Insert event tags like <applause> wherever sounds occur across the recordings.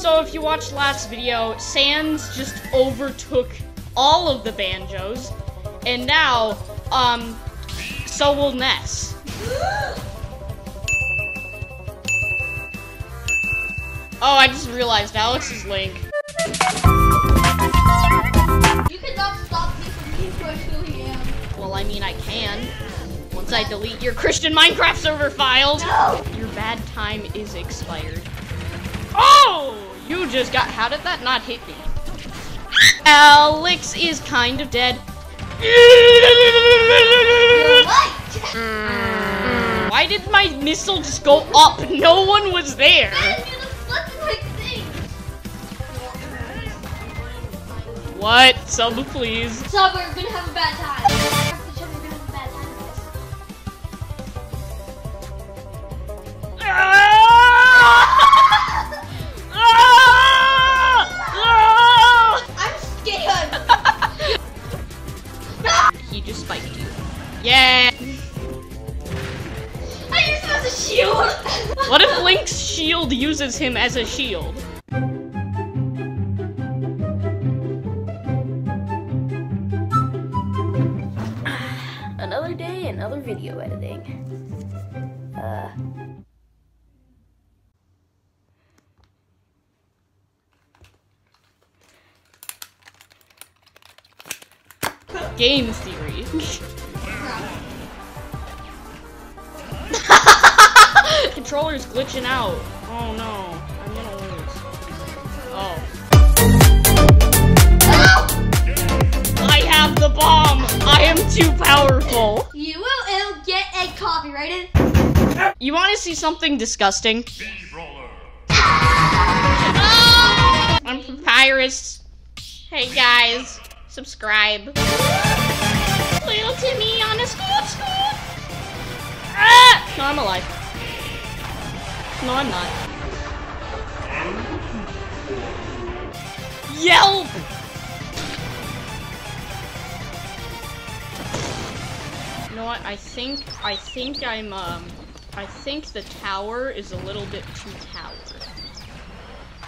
So if you watched last video, Sans just overtook all of the banjos, and now, um, so will Ness. <gasps> Oh, I just realized Alex is Link. You cannot stop me from being who I am. Well, I mean, I can. Once I delete your Christian Minecraft server files. No! Your bad time is expired. You just got. How did that not hit me? Alex is kind of dead. Why did my missile just go up? No one was there. What? Sub, please. So we're gonna have a bad time. Shield uses him as a shield? Another day, another video editing. Uh, Game theory. <laughs> Controller's glitching out. Oh no. I'm gonna lose. Oh. I have the bomb! I am too powerful! You will it'll get a copyrighted. You wanna see something disgusting? I'm Papyrus. Hey guys, subscribe. Little Timmy on a scoot. Ah! No, I'm alive. No, I'm not. Yelp! You know what? I think I think I'm um I think the tower is a little bit too tower.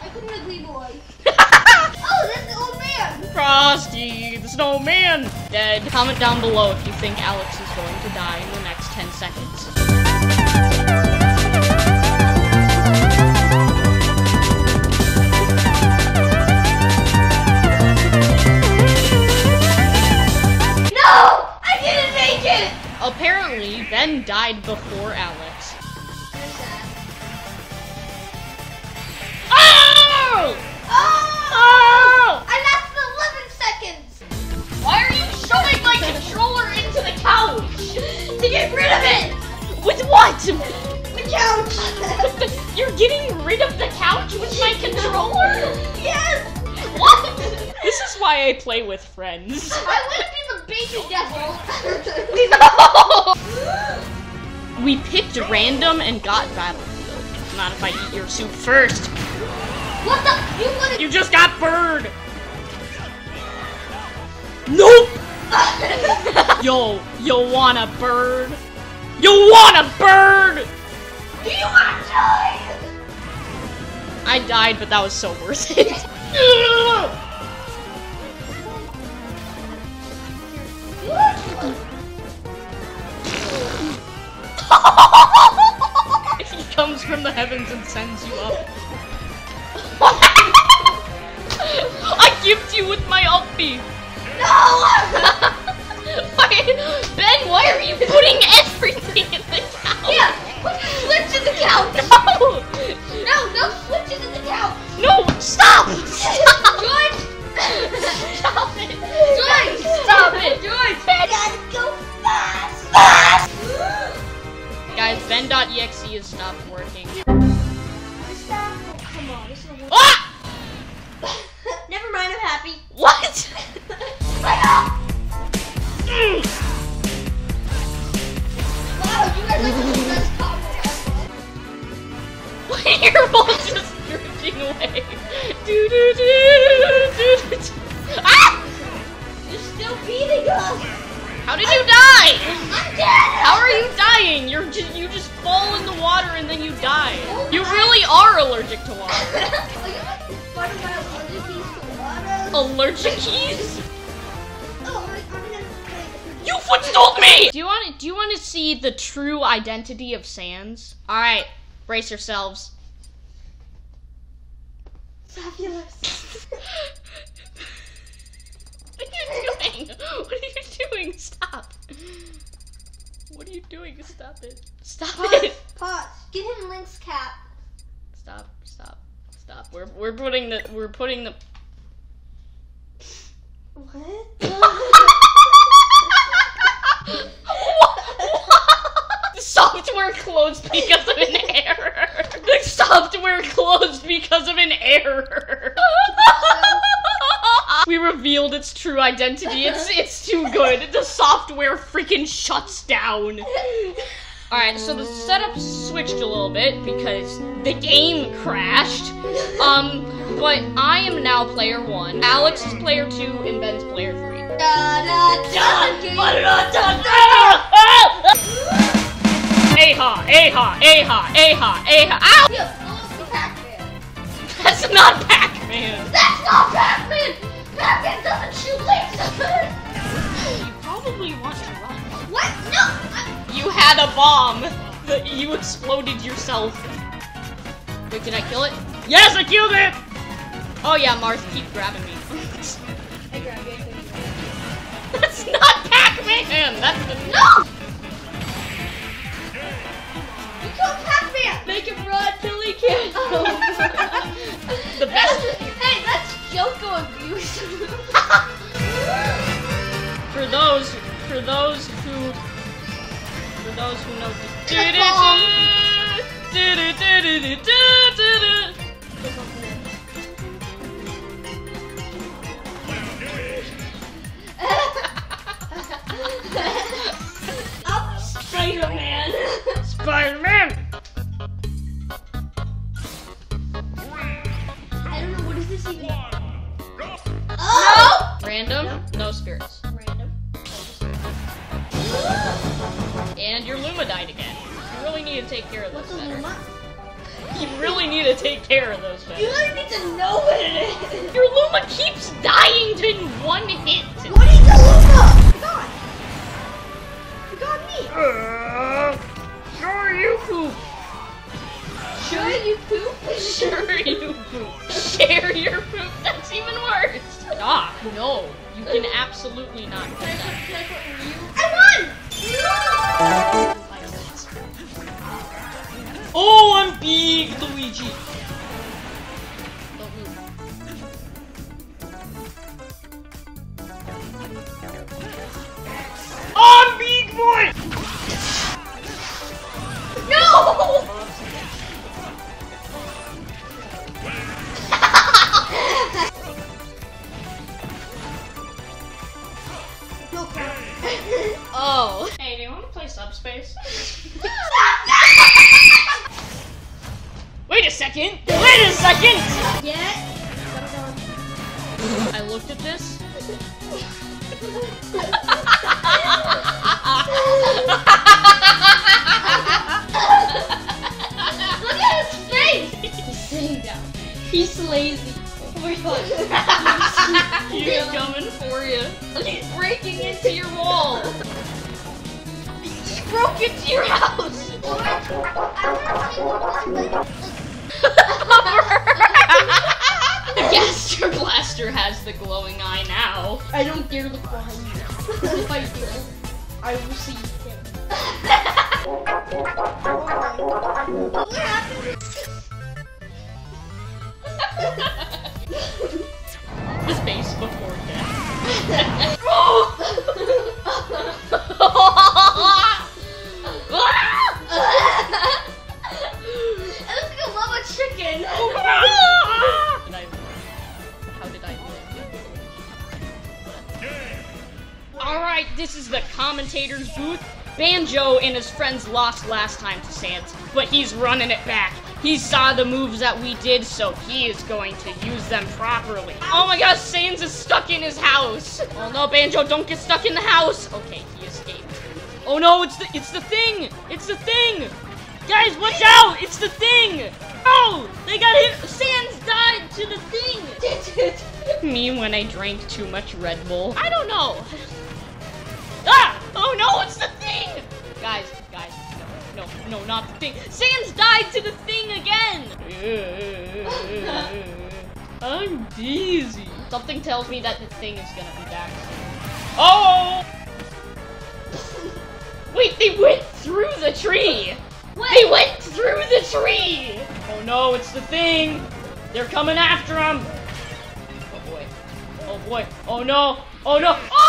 I can ugly boy. oh, that's the old man. Frosty, the snowman, dead. Comment down below if you think Alex is going to die in the next 10 seconds. Died before Alex. Oh! Oh! oh! I lasted 11 seconds! Why are you shoving my controller into the couch? To get rid of it! With what? The couch! <laughs> You're getting rid of the couch with my controller? yes! What? This is why I play with friends. I to be baby devil! <laughs> We picked random and got battlefield. Not if I eat your soup first. what the? You want to. You just got bird. Nope. <laughs> Yo, you want a bird? You want a bird? Do you want to die? I died, but that was so worth it. <laughs> he comes from the heavens and sends you up. <laughs> I gifted you with my up B. No! <laughs> Why- ben, why are you putting everything in the couch? yeah, put the switch in the couch! No! No, no switches in the couch! No! Stop! Stop! <laughs> George! Stop it! George! Stop it! George! Gotta go fast! fast! Guys, Ben.exe has stopped working. Just fall in the water and then you die. You really allergic to water. Are you like Allergic-ies? Oh, I'm, I'm gonna play You footstooled me! Do you want to? Do you want to see the true identity of Sans? All right, brace yourselves. Fabulous. <laughs> what are you doing? What are you doing? Stop. What are you doing? Stop it. Stop Pause. it. Pause. Give him Link's cap. We're we're putting the we're putting the. What? The <laughs> software closed because of an error. The software closed because of an error. we revealed its true identity. It's it's too good. The software freaking shuts down. Alright, so the setup switched a little bit because the game crashed. Um, but I am now player one, Alex is player two, and Ben's player three. Da, da, da, Aha, aha, aha, aha, aha. Ow! Yo, blow up Pac-Man. That's not Pac-Man. That's not! Pac-Man had a bomb. You exploded yourself. Wait, did I kill it? Yes, I killed it! Oh yeah, Marth, keep grabbing me. <laughs> That's not Pac-Man! That's the... No! No spirits. Random. And your Luma died again. You really need to take care of those What's a better. Luma? You really need to take care of those You better. really need to know what it is. Your Luma keeps dying in one hit. What is a Luma? You got me. Uh, sure you poop. Sure you poop? <laughs> Sure you poop. Share your poop. That's even worse. Stop. No. You can absolutely not do that. I won! No! Oh, I'm big, Luigi. Subspace? <laughs> Wait a second. Wait a second. yeah. I looked at this. Look at his face! He's sitting down. He's lazy. Oh my god. <laughs> He's coming for you. He's breaking into your wall. Broke into your house. <laughs> the <laughs> Gaster Blaster has the glowing eye now. I don't dare look behind me. if I do, I will see him. His face before death. It <laughs> commentator's booth. Banjo and his friends lost last time to Sans, but he's running it back. He saw the moves that we did, so he is going to use them properly. Oh my gosh, Sans is stuck in his house. Oh no, Banjo, don't get stuck in the house. Okay, he escaped. Oh no, it's the it's the thing! It's the thing! Guys, watch out! It's the thing! Oh! They got hit! Sans died to the thing! <laughs> Me when I drank too much Red Bull. I don't know. Ah! Oh no, it's the thing! Guys, guys, no, no, no, not the thing. Sans died to the thing again! <laughs> I'm dizzy. Something tells me that the thing is gonna be back soon. Oh! <laughs> Wait, they went through the tree! They went through the tree! Oh no, it's the thing! They're coming after him! Oh boy. Oh boy. Oh no! Oh no! Oh!